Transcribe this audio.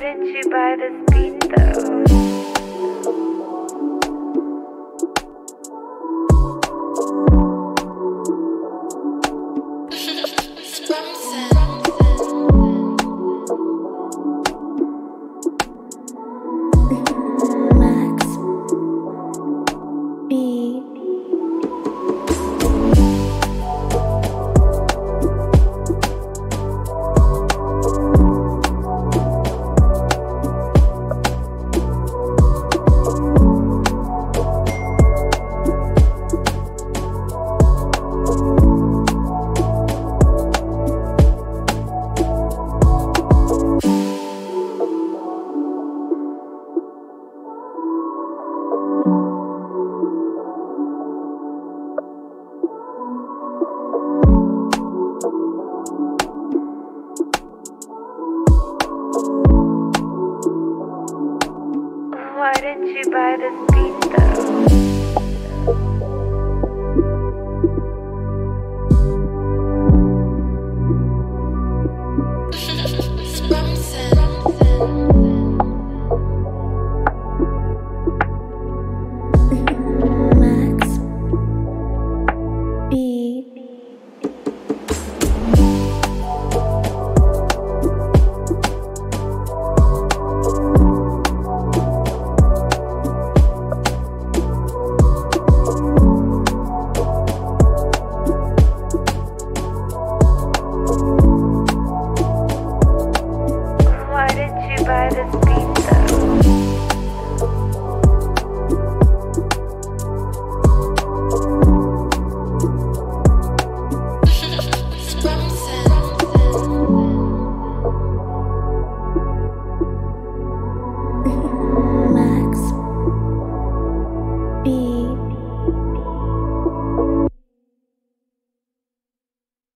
didn't you buy this beat though? Why didn't you buy this beat though? Thank.